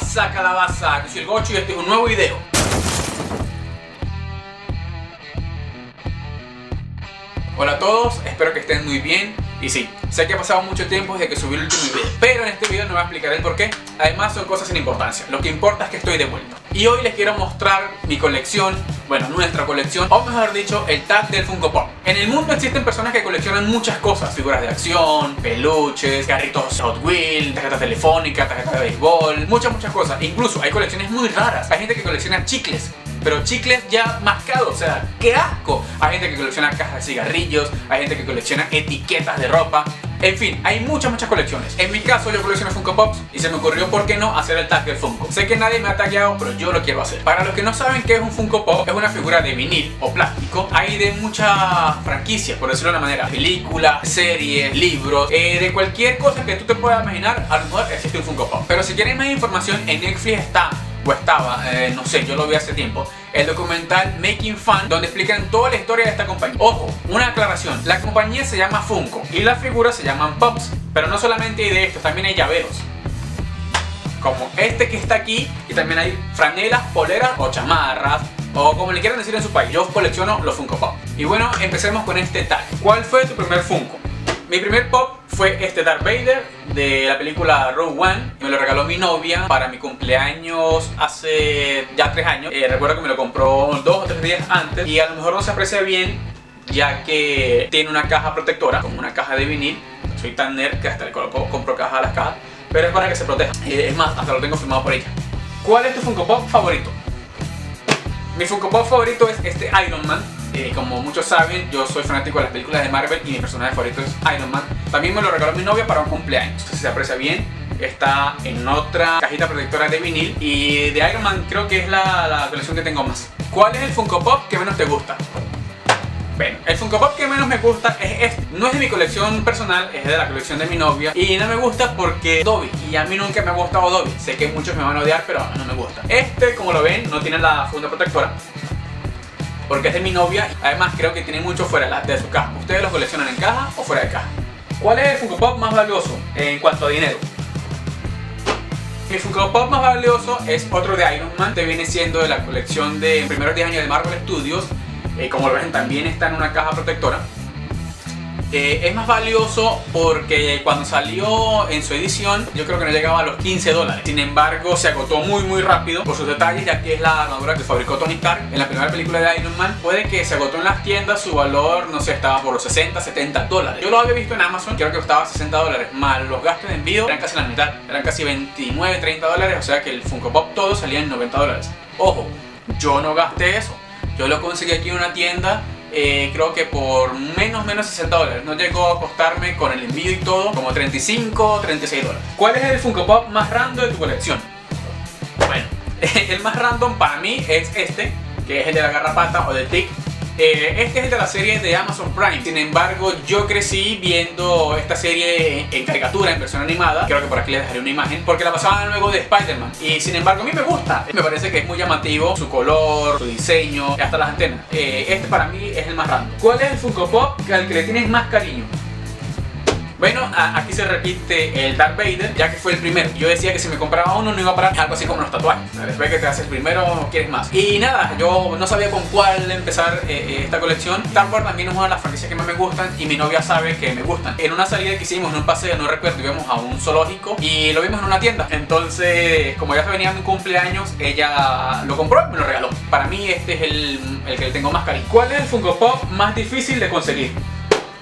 pasa calabaza? Yo soy el Gocho y este es un nuevo video. Hola a todos, espero que estén muy bien. Y sí, sé que ha pasado mucho tiempo desde que subí el último video, pero en este video no voy a explicar el por qué. Además son cosas sin importancia, lo que importa es que estoy de vuelta. Y hoy les quiero mostrar mi colección, bueno, nuestra colección, o mejor dicho, el tag del Funko Pop. En el mundo existen personas que coleccionan muchas cosas, figuras de acción, peluches, carritos Hot Wheels, telefónica, tarjeta de béisbol, muchas, muchas cosas. Incluso hay colecciones muy raras, hay gente que colecciona chicles, pero chicles ya mascados, o sea, qué asco. Hay gente que colecciona cajas de cigarrillos, hay gente que colecciona etiquetas de ropa. En fin, hay muchas, muchas colecciones. En mi caso, yo colecciono Funko Pops y se me ocurrió, ¿por qué no?, hacer el tag del Funko. Sé que nadie me ha tagueado, pero yo lo quiero hacer. Para los que no saben qué es un Funko Pop, es una figura de vinil o plástico. Hay de muchas franquicias, por decirlo de una manera. Películas, series, libros, eh, de cualquier cosa que tú te puedas imaginar, a lo mejor existe un Funko Pop. Pero si quieren más información, en Netflix está o estaba, eh, no sé, yo lo vi hace tiempo, el documental Making Fun, donde explican toda la historia de esta compañía. Ojo, una aclaración, la compañía se llama Funko y las figuras se llaman Pops, pero no solamente hay de estos, también hay llaveros. Como este que está aquí, y también hay franelas, poleras o chamarras, o como le quieran decir en su país. Yo colecciono los Funko Pop. Y bueno, empecemos con este tag. ¿Cuál fue tu primer Funko? Mi primer pop fue este Darth Vader de la película Rogue One. Me lo regaló mi novia para mi cumpleaños hace ya tres años. Eh, recuerdo que me lo compró dos o tres días antes y a lo mejor no se aprecia bien ya que tiene una caja protectora, como una caja de vinil. Soy tan nerd que hasta le coloco, compro cajas a las cajas, pero es para que se proteja. Eh, es más, hasta lo tengo firmado por ella. ¿Cuál es tu Funko Pop favorito? Mi Funko Pop favorito es este Iron Man eh, como muchos saben, yo soy fanático de las películas de Marvel y mi personaje favorito es Iron Man. También me lo regaló mi novia para un cumpleaños. Si se aprecia bien, está en otra cajita protectora de vinil. Y de Iron Man creo que es la, la colección que tengo más. ¿Cuál es el Funko Pop que menos te gusta? Bueno, el Funko Pop que menos me gusta es este. No es de mi colección personal, es de la colección de mi novia. Y no me gusta porque Dobby. Y a mí nunca me ha gustado Dobby. Sé que muchos me van a odiar, pero no me gusta. Este, como lo ven, no tiene la funda protectora porque es de mi novia. Además, creo que tiene mucho fuera de su caja. ¿Ustedes los coleccionan en caja o fuera de caja? ¿Cuál es el Funko Pop más valioso en cuanto a dinero? Mi Funko Pop más valioso es otro de Iron Man, que viene siendo de la colección de primeros 10 años de Marvel Studios. Eh, como lo ven, también está en una caja protectora. Es más valioso porque cuando salió en su edición yo creo que no llegaba a los 15 dólares. Sin embargo se agotó muy muy rápido por sus detalles ya que es la armadura que fabricó Tony Stark en la primera película de Iron Man. Puede que se agotó en las tiendas, su valor no sé, estaba por los 60, 70 dólares. Yo lo había visto en Amazon, creo que costaba 60 dólares, más los gastos de envío eran casi la mitad, eran casi 29, 30 dólares, o sea que el Funko Pop todo salía en 90 dólares. Ojo, yo no gasté eso. Yo lo conseguí aquí en una tienda eh, creo que por menos menos 60 dólares. No llegó a costarme con el envío y todo como 35 36 dólares. ¿Cuál es el Funko Pop más random de tu colección? Bueno, el más random para mí es este, que es el de la garrapata o del Tick eh, este es de la serie de Amazon Prime. Sin embargo, yo crecí viendo esta serie en caricatura, en versión animada. Creo que por aquí les dejaré una imagen. Porque la pasaban luego de Spider-Man. Y sin embargo, a mí me gusta. Me parece que es muy llamativo. Su color, su diseño, hasta las antenas. Eh, este para mí es el más random. ¿Cuál es el Funko Pop al que le tienes más cariño? Bueno, aquí se repite el Darth Vader, ya que fue el primero. Yo decía que si me compraba uno no iba a parar algo así como los tatuajes. Después que te haces primero, quieres más. Y nada, yo no sabía con cuál empezar eh, eh, esta colección. Star Wars también es una de las franquicias que más me gustan y mi novia sabe que me gustan. En una salida que hicimos en un paseo, no recuerdo, íbamos a un zoológico y lo vimos en una tienda. Entonces, como ya se venía mi cumpleaños, ella lo compró y me lo regaló. Para mí este es el, el que le tengo más cariño. ¿Cuál es el Funko Pop más difícil de conseguir?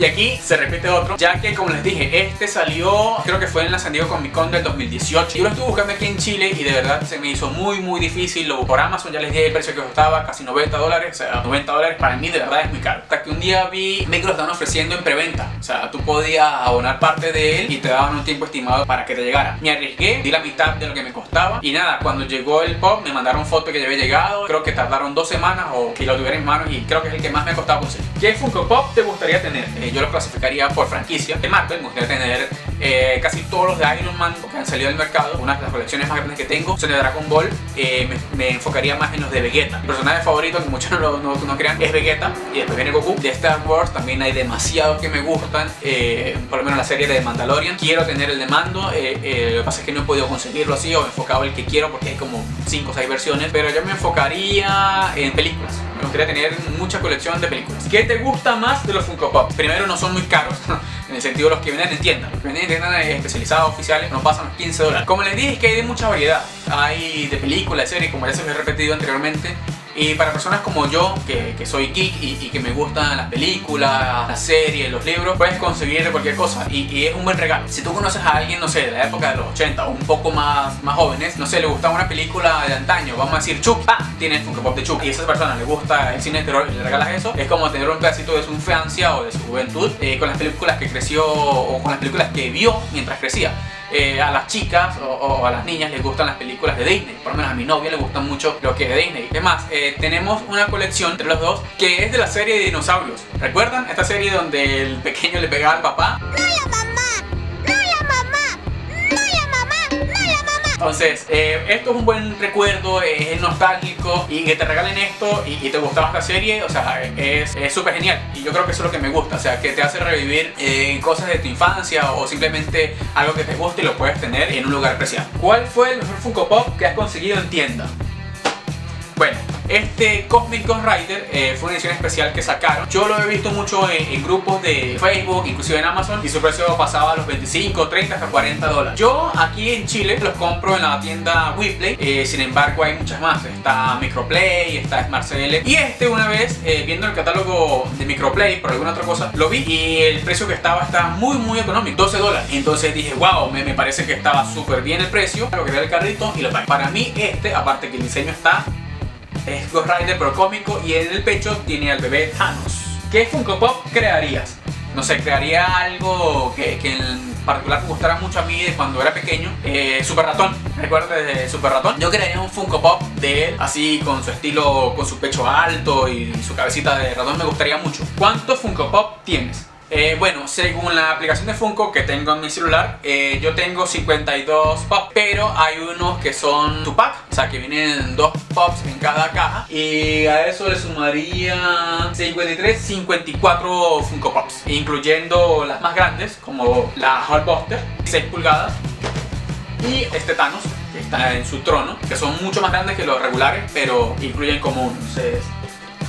Y aquí se repite otro, ya que como les dije, este salió, creo que fue en la San Diego Comic Con del 2018. Yo lo estuve buscando aquí en Chile y de verdad se me hizo muy muy difícil. Lo por Amazon ya les dije el precio que costaba, casi 90 dólares. O sea, 90 dólares para mí de verdad es muy caro. Hasta que un día vi que lo estaban ofreciendo en preventa. O sea, tú podías abonar parte de él y te daban un tiempo estimado para que te llegara. Me arriesgué, di la mitad de lo que me costaba. Y nada, cuando llegó el pop me mandaron foto que ya había llegado. Creo que tardaron dos semanas o que lo tuviera en manos y creo que es el que más me ha costado conseguir. ¿Qué Funko Pop te gustaría tener? Eh, yo lo clasificaría por franquicia. De Marvel me gustaría tener Eh, casi todos los de Iron Man que han salido al mercado, una de las colecciones más grandes que tengo son de Dragon Ball. Eh, me, enfocaría más en los de Vegeta. Mi personaje favorito, que muchos no, no, crean, es Vegeta y después viene Goku. De Star Wars también hay demasiados que me gustan, eh, por lo menos la serie de Mandalorian. Quiero tener el de mando, lo que pasa es que no he podido conseguirlo así o enfocado el que quiero porque hay como 5 o 6 versiones, pero yo me enfocaría en películas. Me gustaría tener mucha colección de películas. ¿Qué te gusta más de los Funko Pop? Primero, no son muy caros. en el sentido de los que venden en tiendas. Los que venden en tiendas especializadas oficiales no pasan los 15 dólares. Como les dije, es que hay de mucha variedad. Hay de películas, de series, como ya se me he repetido anteriormente. Y para personas como yo, que, que soy geek y, que me gustan las películas, las series, los libros, puedes conseguir cualquier cosa y, y, es un buen regalo. Si tú conoces a alguien, no sé, de la época de los 80 o un poco más, más jóvenes, no sé, le gusta una película de antaño, vamos a decir Chuck, ¡pam! Tiene el Funko Pop de Chuck y a esa persona le gusta el cine de terror y le regalas eso, es como tener un pedacito de su infancia o de su juventud eh, con las películas que creció o con las películas que vio mientras crecía. Eh, a las chicas o, a las niñas les gustan las películas de Disney. Por lo menos a mi novia le gustan mucho lo que es de Disney. Es más, eh, tenemos una colección entre los dos que es de la serie de dinosaurios. ¿Recuerdan? Esta serie donde el pequeño le pegaba al papá. Entonces, eh, esto es un buen recuerdo, es nostálgico y que te regalen esto y, te gustaba esta serie, o sea, es súper genial. Y yo creo que eso es lo que me gusta, o sea, que te hace revivir eh, cosas de tu infancia o simplemente algo que te guste y lo puedes tener en un lugar especial. ¿Cuál fue el mejor Funko Pop que has conseguido en tienda? Este Cosmic Ghost Rider eh, fue una edición especial que sacaron. Yo lo he visto mucho en, grupos de Facebook, inclusive en Amazon, y su precio pasaba a los 25, 30 hasta 40 dólares. Yo aquí en Chile los compro en la tienda WePlay, eh, sin embargo hay muchas más. Está Microplay, está SmartCL. Y este una vez, eh, viendo el catálogo de Microplay por alguna otra cosa, lo vi y el precio que estaba está muy muy económico, 12 dólares. Entonces dije, wow, me, me parece que estaba súper bien el precio. Lo que el carrito y lo pagué. Para mí este, aparte que el diseño está es Ghost Rider pero cómico y en el pecho tiene al bebé Thanos. ¿Qué Funko Pop crearías? No sé, crearía algo que, en particular me gustara mucho a mí de cuando era pequeño. Eh, Super Ratón, ¿recuerdas de Super Ratón? Yo crearía un Funko Pop de él, así con su estilo, con su pecho alto y su cabecita de ratón, me gustaría mucho. ¿Cuántos Funko Pop tienes? Eh, bueno, según la aplicación de Funko que tengo en mi celular, eh, yo tengo 52 pops, pero hay unos que son Tupac, o sea que vienen dos pops en cada caja. Y a eso le sumaría 53, 54 Funko Pops, incluyendo las más grandes, como la Hulkbuster, 6 pulgadas, y este Thanos, que está en su trono, que son mucho más grandes que los regulares, pero incluyen como uno.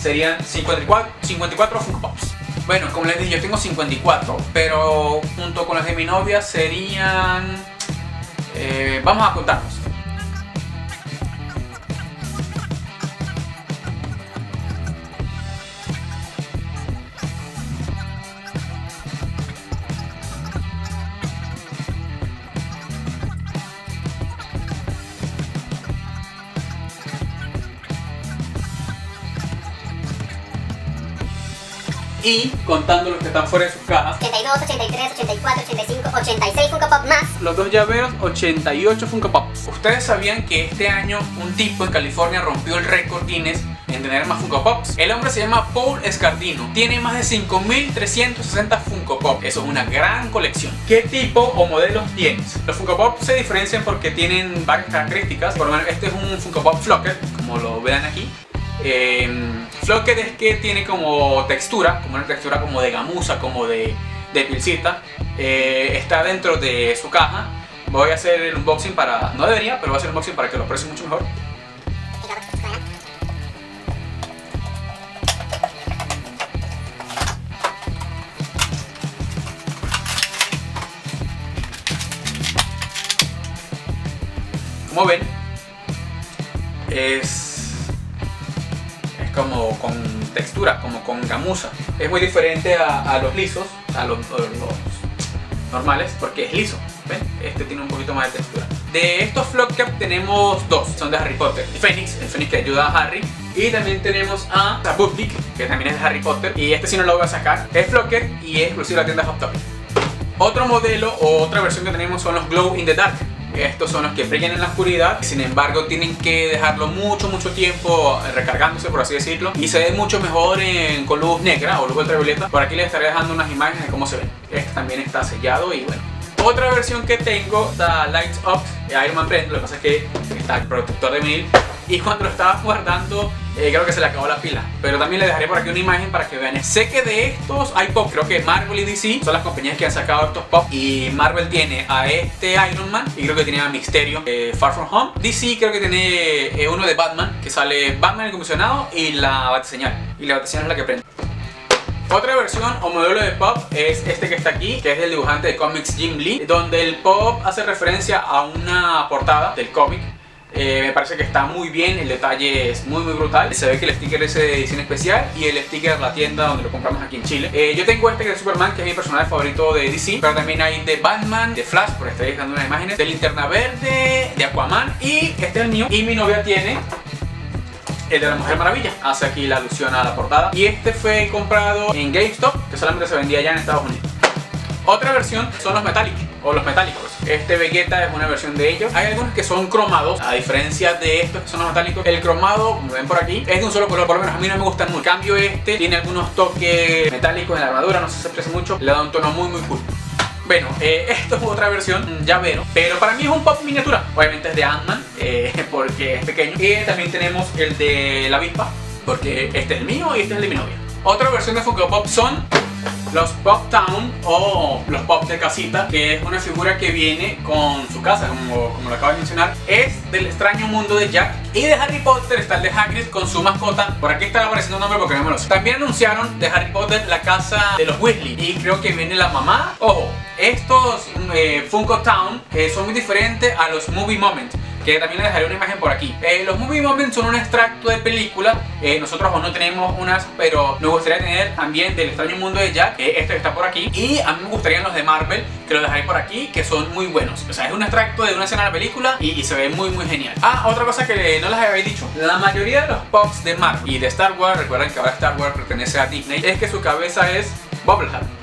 serían 54, 54 Funko Pops. Bueno, como les dije, yo tengo 54, pero junto con las de mi novia serían... Eh, vamos a contarnos. Contando los que están fuera de sus cajas. 82, 83, 84, 85, 86 Funko Pop más. Los dos llaveros 88 Funko Pop. Ustedes sabían que este año un tipo en California rompió el récord Guinness en tener más Funko Pops. El hombre se llama Paul Escardino. Tiene más de 5360 Funko Pop. Eso es una gran colección. ¿qué tipo o modelos tienes? los Funko Pop se diferencian porque tienen varias características. Por lo menos este es un Funko Pop Flocker como lo vean aquí eh, Flocket es que tiene como textura, como una textura como de gamuza, como de, de pilcita. Eh, está dentro de su caja. Voy a hacer el unboxing para... No debería, pero voy a hacer el unboxing para que lo aprecie mucho mejor. Como ven, es como con textura, como con gamuza. Es muy diferente a, los lisos, a los, normales, porque es liso. ¿ven? Este tiene un poquito más de textura. De estos Flock Cap tenemos dos, son de Harry Potter. El Fénix, el Fénix que ayuda a Harry. Y también tenemos a Bublik, que también es de Harry Potter. Y este sí no lo voy a sacar. Es Flocker y es exclusivo de la tienda Hot Topic. Otro modelo o otra versión que tenemos son los Glow in the Dark estos son los que brillan en la oscuridad, sin embargo tienen que dejarlo mucho mucho tiempo recargándose por así decirlo. Y se ve mucho mejor con luz negra o luz ultravioleta. Por aquí les estaré dejando unas imágenes de cómo se ven. Este también está sellado y bueno, Otra versión que tengo, da Lights Up, Iron Man Print, lo que pasa es que está el protector de vinil y cuando lo estaba guardando eh, creo que se le acabó la pila. Pero también le dejaré por aquí una imagen para que vean. Sé que de estos hay pop, creo que Marvel y DC son las compañías que han sacado estos pop. Y Marvel tiene a este Iron Man y creo que tiene a Mysterio, eh, Far From Home. DC creo que tiene eh, uno de Batman, que sale Batman el comisionado y la batiseñal. Y la batiseñal es la que prende. Otra versión o modelo de pop es este que está aquí, que es del dibujante de cómics Jim Lee, donde el pop hace referencia a una portada del cómic eh, me parece que está muy bien, el detalle es muy muy brutal. Se ve que el sticker es de edición especial y el sticker de la tienda donde lo compramos aquí en Chile. Eh, yo tengo este que es Superman, que es mi personaje favorito de DC, pero también hay de Batman, de Flash, por estar dando unas imágenes, de Linterna Verde, de Aquaman y este es el mío. Y mi novia tiene el de la Mujer Maravilla. Hace aquí la alusión a la portada. Y este fue comprado en GameStop, que solamente se vendía allá en Estados Unidos. Otra versión son los metálicos o los metálicos. Este Vegeta es una versión de ellos. Hay algunos que son cromados, a diferencia de estos que son los metálicos. El cromado, como ven por aquí, es de un solo color, por lo menos a mí no me gustan mucho. Cambio este tiene algunos toques metálicos en la armadura, no se aprecia mucho, le da un tono muy muy cool. Bueno, eh, esto es otra versión, llavero, pero para mí es un pop miniatura. Obviamente es de Ant-Man, eh, porque es pequeño. Y también tenemos el de la avispa, porque este es el mío y este es el de mi novia. Otra versión de Funko Pop son los Pop Town o los Pop de casita, que es una figura que viene con su casa, como, como lo acabo de mencionar, es del extraño mundo de Jack y de Harry Potter está el de Hagrid con su mascota. Por aquí está apareciendo un nombre porque no me lo sé. También anunciaron de Harry Potter la casa de los Weasley y creo que viene la mamá. Ojo, estos eh, Funko Town son muy diferentes a los Movie Moments que también les dejaré una imagen por aquí. Eh, los movie moments son un extracto de película, eh, nosotros aún no tenemos unas, pero me gustaría tener también del extraño mundo de Jack, este que está por aquí, y a mí me gustarían los de Marvel, que los dejaré por aquí, que son muy buenos. O sea, es un extracto de una escena de la película y, se ve muy muy genial. Ah, otra cosa que no les había dicho, la mayoría de los pops de Marvel y de Star Wars, recuerden que ahora Star Wars pertenece a Disney, es que su cabeza es Bubblehead. ¿Se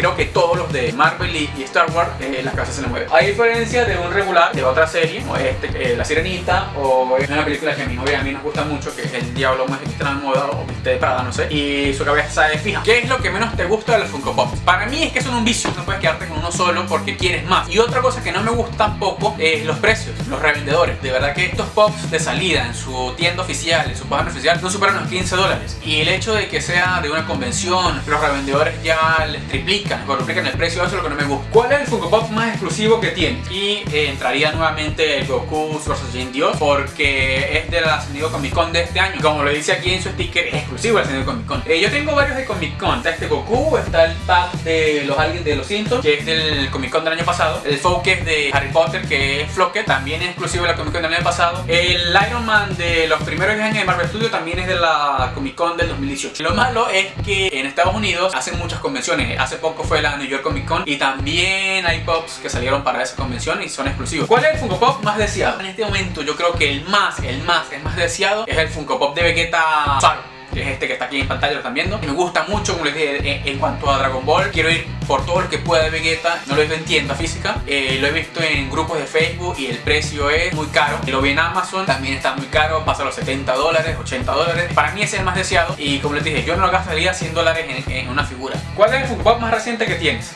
creo que todos los de Marvel y, Star Wars eh, la casa se le mueve. A diferencia de un regular de otra serie, o este, eh, La Sirenita, o una película que a mi novia a mí nos gusta mucho, que es El Diablo más moda o Viste de Prada, no sé, y su cabeza es fija. ¿Qué es lo que menos te gusta de los Funko Pop? Para mí es que son un vicio, no puedes quedarte con uno solo porque quieres más. Y otra cosa que no me gusta tampoco es los precios, los revendedores. De verdad que estos pops de salida en su tienda oficial, en su página oficial, no superan los 15 dólares. Y el hecho de que sea de una convención, los revendedores ya les triplican triplican, en el precio, eso es lo que no me gusta. ¿Cuál es el Funko Pop más exclusivo que tiene? Y eh, entraría nuevamente el Goku vs Jin Dios porque es del ascendido Comic Con de este año. Como lo dice aquí en su sticker, es exclusivo del ascendido Comic Con. Eh, yo tengo varios de Comic Con. Está este Goku, está el pack de los aliens de los Simpsons, que es del Comic Con del año pasado. El Focus de Harry Potter, que es Flocket, también es exclusivo de la Comic Con del año pasado. El Iron Man de los primeros años de Marvel Studios también es de la Comic Con del 2018. Lo malo es que en Estados Unidos hacen muchas convenciones. Hace poco fue la New York Comic Con y también hay pops que salieron para esa convención y son exclusivos. ¿Cuál es el Funko Pop más deseado? En este momento yo creo que el más, el más, el más deseado es el Funko Pop de Vegeta Zaro que es este que está aquí en pantalla, lo están viendo. Me gusta mucho, como les dije, en, cuanto a Dragon Ball. Quiero ir por todo lo que pueda de Vegeta. No lo he visto en tienda física. Eh, lo he visto en grupos de Facebook y el precio es muy caro. Lo vi en Amazon, también está muy caro. Pasa los 70 dólares, 80 dólares. Para mí es el más deseado. Y como les dije, yo no lo gastaría 100 dólares en, en una figura. ¿Cuál es el Pop más reciente que tienes?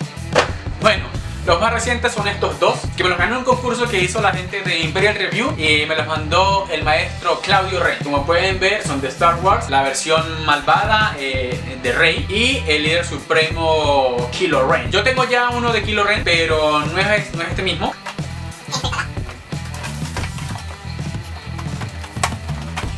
Bueno, los más recientes son estos dos, que me los ganó en un concurso que hizo la gente de Imperial Review y me los mandó el maestro Claudio Rey. Como pueden ver, son de Star Wars, la versión malvada eh, de Rey y el líder supremo Kilo Ren. Yo tengo ya uno de Kilo Ren, pero no es, no es este mismo.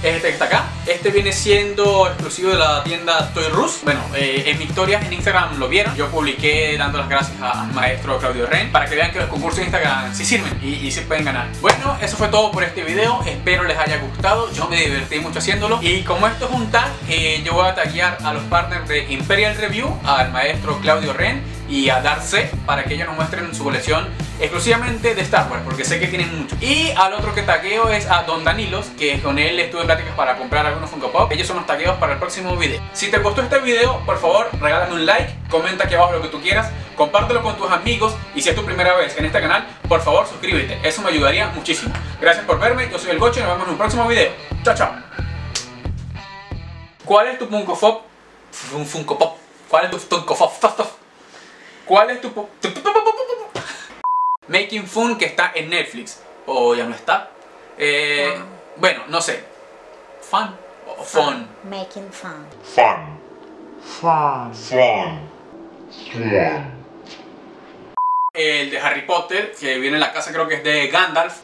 Es este que está acá. Este viene siendo exclusivo de la tienda Toy Rus. Bueno, eh, en mis historias en Instagram lo vieron. Yo publiqué dando las gracias al maestro Claudio Ren para que vean que los concursos de Instagram sí sirven y, y sí pueden ganar. Bueno, eso fue todo por este video. Espero les haya gustado. Yo me divertí mucho haciéndolo. Y como esto es un tag, eh, yo voy a taguear a los partners de Imperial Review, al maestro Claudio Ren y a Darce para que ellos nos muestren su colección exclusivamente de Star Wars, porque sé que tienen mucho. Y al otro que tagueo es a Don Danilos, que con él estuve en pláticas para comprar algunos Funko Pop. Ellos son los tagueos para el próximo video. Si te gustó este video, por favor, regálame un like, comenta aquí abajo lo que tú quieras, compártelo con tus amigos y si es tu primera vez en este canal, por favor suscríbete. Eso me ayudaría muchísimo. Gracias por verme, yo soy el Gocho y nos vemos en un próximo video. Chao, chao. ¿Cuál es tu Funko Pop? Un Funko Pop. ¿Cuál es tu Funko Pop? ¿Cuál es tu... po- tu- tu- tu- Making Fun que está en Netflix. O ya no está. Eh. Bueno, no sé. Fun o fun. Making fun. Fun. Fun. Fun. Fun. El de Harry Potter, que viene en la casa, creo que es de Gandalf.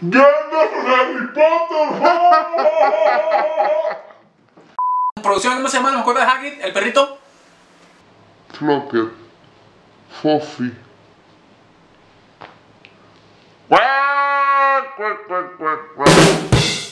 Gandalf Harry Potter. Producción, ¿cómo se llama? ¿No me acuerdo de Hagrid? ¿El perrito? Flocket. for free. Quack, quack, quack, quack, quack.